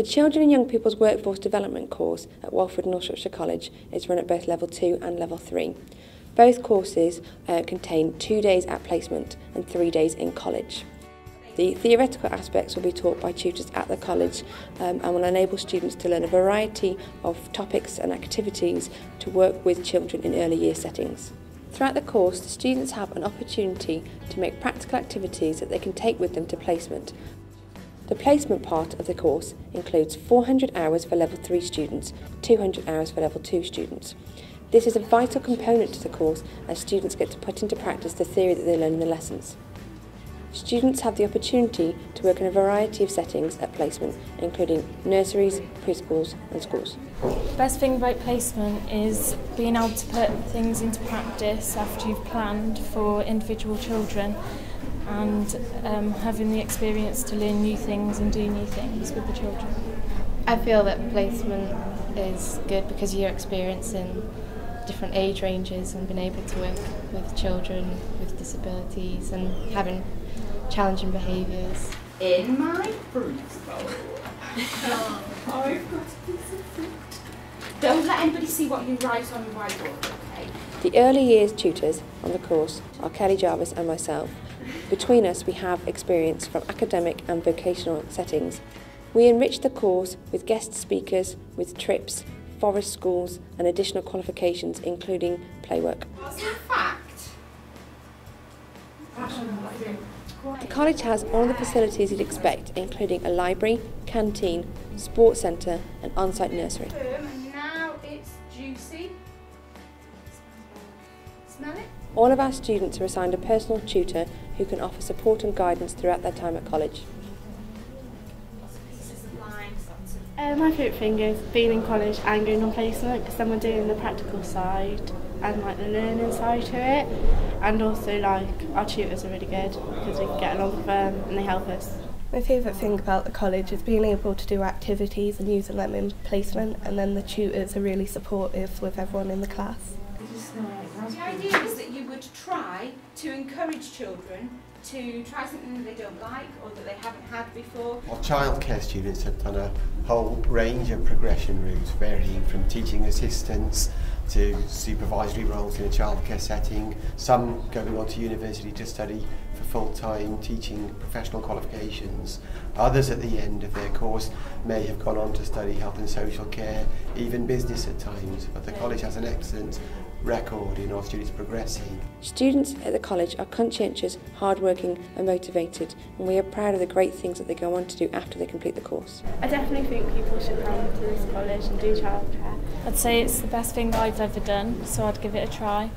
The Children and Young People's Workforce Development course at Walford North Shropshire College is run at both Level 2 and Level 3. Both courses uh, contain two days at placement and three days in college. The theoretical aspects will be taught by tutors at the college um, and will enable students to learn a variety of topics and activities to work with children in early year settings. Throughout the course, the students have an opportunity to make practical activities that they can take with them to placement. The placement part of the course includes 400 hours for level 3 students, 200 hours for level 2 students. This is a vital component to the course as students get to put into practice the theory that they learn in the lessons. Students have the opportunity to work in a variety of settings at placement, including nurseries, preschools and schools. The best thing about placement is being able to put things into practice after you've planned for individual children and um, having the experience to learn new things and do new things with the children. I feel that placement is good because you're experiencing different age ranges and being able to work with children with disabilities and having challenging behaviours. In my fruit bowl, I've got a piece of fruit. Don't let anybody see what you write on your whiteboard, okay? The early years tutors on the course are Kelly Jarvis and myself. Between us, we have experience from academic and vocational settings. We enrich the course with guest speakers, with trips, forest schools, and additional qualifications, including playwork. What's your fact? The college has all the facilities you'd expect, including a library, canteen, sports centre, and on site nursery. And now it's juicy. Smell it? All of our students are assigned a personal tutor who can offer support and guidance throughout their time at college. Uh, my favourite thing is being in college and going on placement because then we're doing the practical side and like the learning side to it and also like our tutors are really good because we can get along with them and they help us. My favourite thing about the college is being able to do activities and using them in placement and then the tutors are really supportive with everyone in the class. Would try to encourage children to try something that they don't like or that they haven't had before. Our childcare students have done a whole range of progression routes varying from teaching assistants to supervisory roles in a childcare setting, some going on to university to study for full-time teaching professional qualifications. Others at the end of their course may have gone on to study health and social care, even business at times, but the college has an excellent record in our students progressing. Students at the college are conscientious, hardworking and motivated and we are proud of the great things that they go on to do after they complete the course. I definitely think people should come to this college and do childcare. I'd say it's the best thing I've ever done, so I'd give it a try.